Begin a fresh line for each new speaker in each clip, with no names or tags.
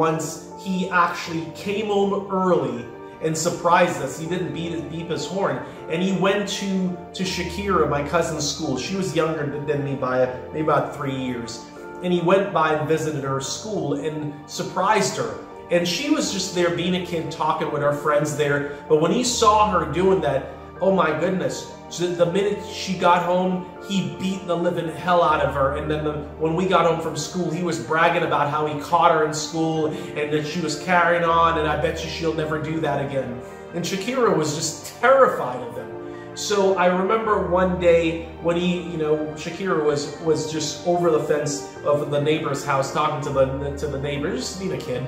Once he actually came home early and surprised us. He didn't beat, beep his horn. And he went to, to Shakira, my cousin's school. She was younger than me by maybe about three years. And he went by and visited her school and surprised her. And she was just there being a kid, talking with her friends there. But when he saw her doing that, oh my goodness, so the minute she got home, he beat the living hell out of her. And then the, when we got home from school, he was bragging about how he caught her in school and that she was carrying on. And I bet you she'll never do that again. And Shakira was just terrified of them. So I remember one day when he, you know, Shakira was was just over the fence of the neighbor's house talking to the to the neighbors, just being a kid,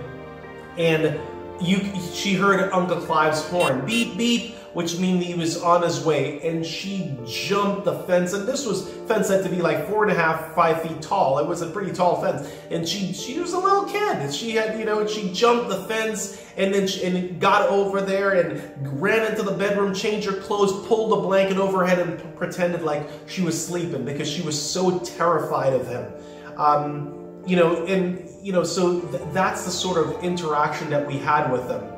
and you she heard Uncle Clive's horn beep beep which means he was on his way, and she jumped the fence. And this was fence had to be like four and a half, five feet tall. It was a pretty tall fence, and she she was a little kid, and she had you know she jumped the fence, and then she, and got over there and ran into the bedroom, changed her clothes, pulled the blanket over her head, and pretended like she was sleeping because she was so terrified of him. Um, you know, and you know, so th that's the sort of interaction that we had with them.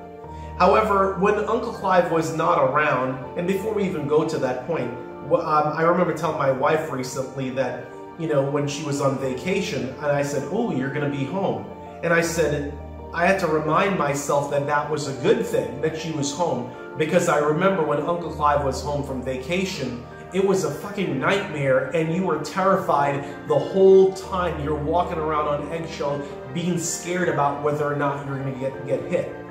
However, when Uncle Clive was not around, and before we even go to that point, um, I remember telling my wife recently that, you know, when she was on vacation, and I said, oh, you're going to be home. And I said, I had to remind myself that that was a good thing, that she was home, because I remember when Uncle Clive was home from vacation, it was a fucking nightmare and you were terrified the whole time. You're walking around on eggshell being scared about whether or not you're going to get, get hit.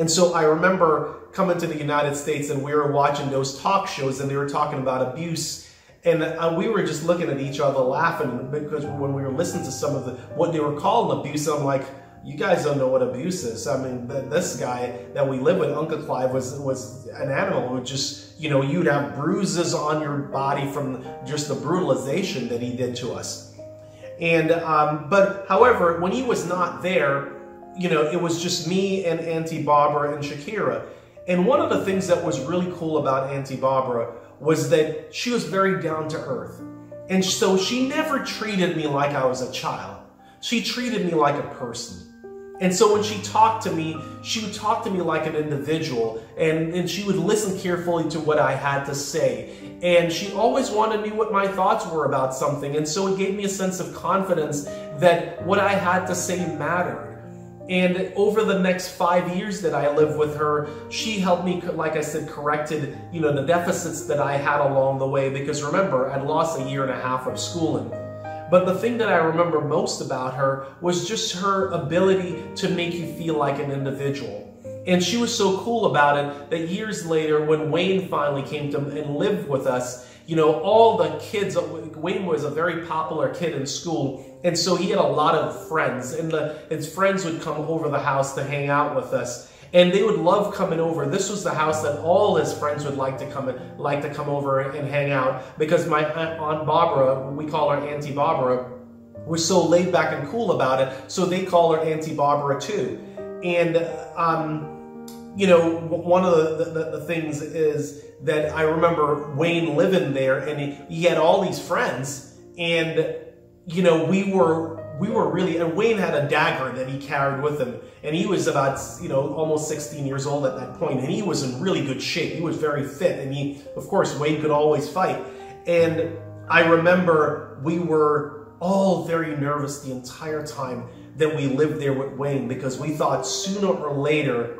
And so I remember coming to the United States and we were watching those talk shows and they were talking about abuse. And uh, we were just looking at each other laughing because when we were listening to some of the what they were calling abuse, I'm like, you guys don't know what abuse is. I mean, this guy that we live with, Uncle Clive, was was an animal who just, you know, you'd have bruises on your body from just the brutalization that he did to us. And um, but however, when he was not there, you know, it was just me and Auntie Barbara and Shakira. And one of the things that was really cool about Auntie Barbara was that she was very down to earth. And so she never treated me like I was a child. She treated me like a person. And so when she talked to me, she would talk to me like an individual and, and she would listen carefully to what I had to say. And she always wanted know what my thoughts were about something. And so it gave me a sense of confidence that what I had to say mattered. And over the next five years that I lived with her, she helped me, like I said, corrected, you know, the deficits that I had along the way. Because remember, I'd lost a year and a half of schooling. But the thing that I remember most about her was just her ability to make you feel like an individual. And she was so cool about it that years later, when Wayne finally came to and lived with us, you know, all the kids, Wayne was a very popular kid in school, and so he had a lot of friends, and the, his friends would come over the house to hang out with us. And they would love coming over. This was the house that all his friends would like to come like to come over and hang out because my aunt Barbara, we call her Auntie Barbara, was so laid back and cool about it. So they call her Auntie Barbara too. And um, you know, one of the, the, the, things is that I remember Wayne living there and he, he had all these friends and, you know, we were we were really, and Wayne had a dagger that he carried with him, and he was about, you know, almost 16 years old at that point, and he was in really good shape. He was very fit, and he, of course, Wayne could always fight. And I remember we were all very nervous the entire time that we lived there with Wayne because we thought sooner or later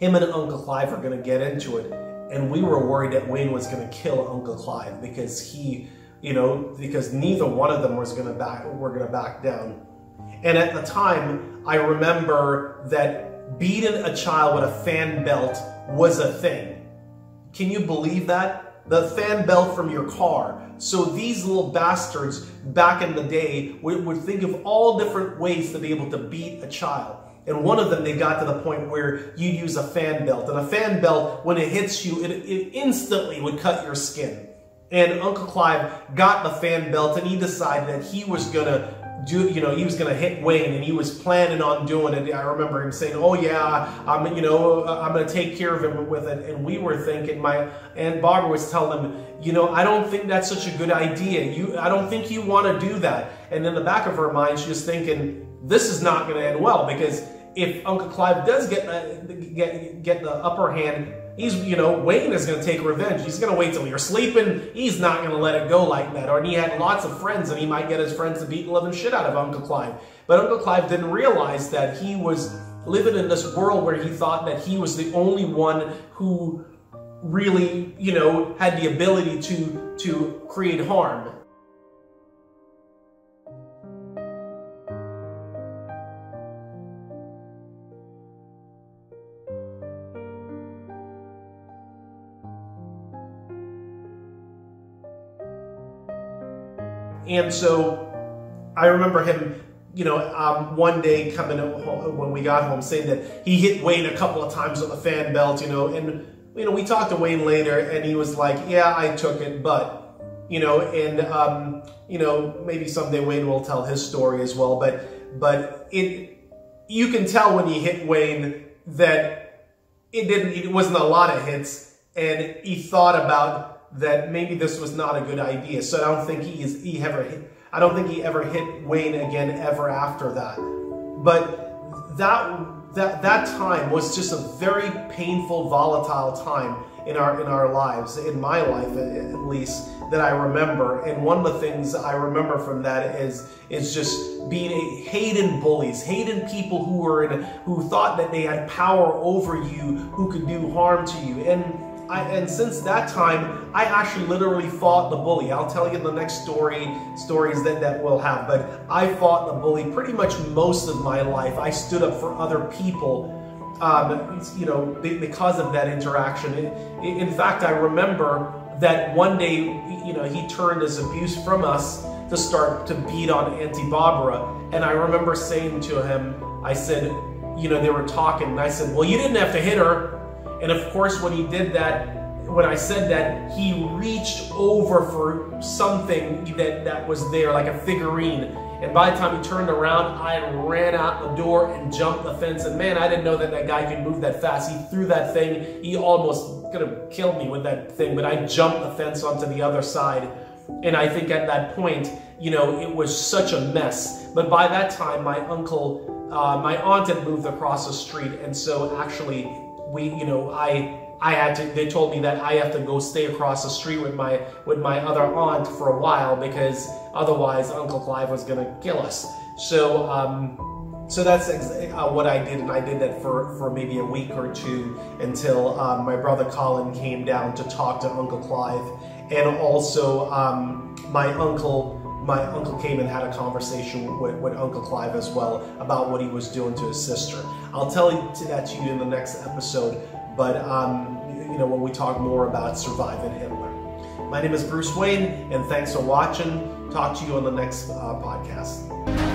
him and Uncle Clive are going to get into it. And we were worried that Wayne was going to kill Uncle Clive because he you know, because neither one of them was going to back were going to back down. And at the time, I remember that beating a child with a fan belt was a thing. Can you believe that? The fan belt from your car. So these little bastards back in the day would, would think of all different ways to be able to beat a child. And one of them, they got to the point where you use a fan belt. And a fan belt, when it hits you, it, it instantly would cut your skin. And Uncle Clive got the fan belt and he decided that he was gonna do, you know, he was gonna hit Wayne and he was planning on doing it. I remember him saying, "Oh yeah, I'm, you know, uh, I'm gonna take care of him with it." And we were thinking, my Aunt Barbara was telling him, "You know, I don't think that's such a good idea. You, I don't think you want to do that." And in the back of her mind, she was thinking, "This is not gonna end well because." If Uncle Clive does get, uh, get get the upper hand, He's, you know, Wayne is going to take revenge. He's going to wait till you're sleeping. He's not going to let it go like that. Or he had lots of friends, and he might get his friends to beat the living shit out of Uncle Clive. But Uncle Clive didn't realize that he was living in this world where he thought that he was the only one who really, you know, had the ability to to create harm. And so I remember him, you know, um, one day coming home, when we got home saying that he hit Wayne a couple of times with the fan belt, you know, and, you know, we talked to Wayne later and he was like, yeah, I took it, but, you know, and, um, you know, maybe someday Wayne will tell his story as well, but, but it, you can tell when he hit Wayne that it didn't, it wasn't a lot of hits and he thought about that maybe this was not a good idea. So I don't think he is he ever hit, I don't think he ever hit Wayne again ever after that. But that that that time was just a very painful, volatile time in our in our lives, in my life at least, that I remember. And one of the things I remember from that is is just being a, hating bullies, hating people who were in who thought that they had power over you, who could do harm to you. And I, and since that time, I actually literally fought the bully. I'll tell you the next story, stories that, that we'll have, but I fought the bully pretty much most of my life. I stood up for other people, um, you know, because of that interaction. In fact, I remember that one day, you know, he turned his abuse from us to start to beat on Auntie Barbara. And I remember saying to him, I said, you know, they were talking, and I said, well, you didn't have to hit her. And of course, when he did that, when I said that, he reached over for something that, that was there, like a figurine. And by the time he turned around, I ran out the door and jumped the fence. And man, I didn't know that that guy could move that fast. He threw that thing. He almost could have killed me with that thing, but I jumped the fence onto the other side. And I think at that point, you know, it was such a mess. But by that time, my uncle, uh, my aunt had moved across the street. And so actually, we, you know, I I had to. They told me that I have to go stay across the street with my with my other aunt for a while because otherwise Uncle Clive was gonna kill us. So. Um, so that's uh, what I did, and I did that for, for maybe a week or two until um, my brother Colin came down to talk to Uncle Clive, and also um, my uncle my uncle came and had a conversation with, with, Uncle Clive as well about what he was doing to his sister. I'll tell that to you in the next episode, but um, you know when we talk more about surviving Hitler. My name is Bruce Wayne, and thanks for watching. Talk to you on the next uh, podcast.